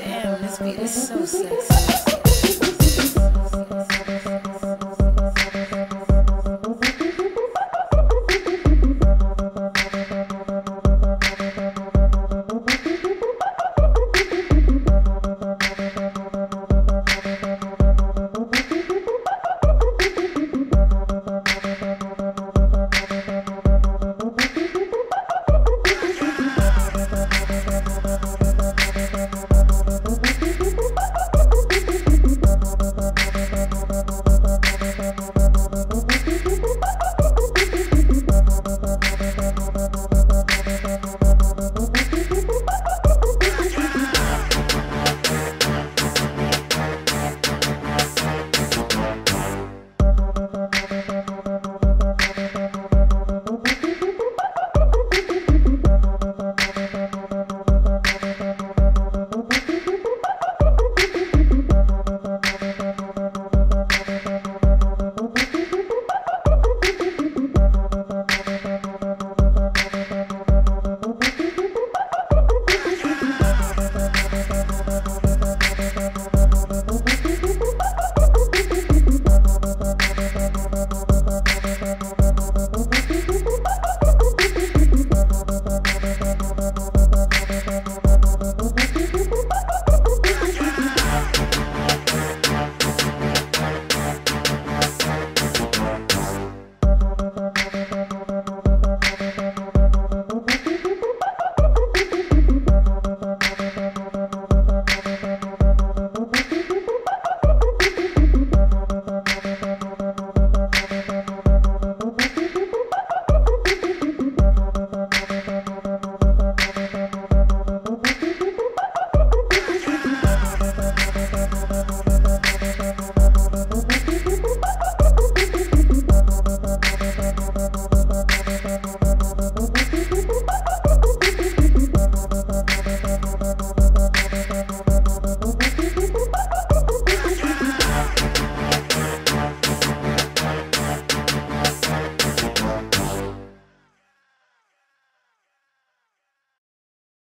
Damn, this beat is so sexy.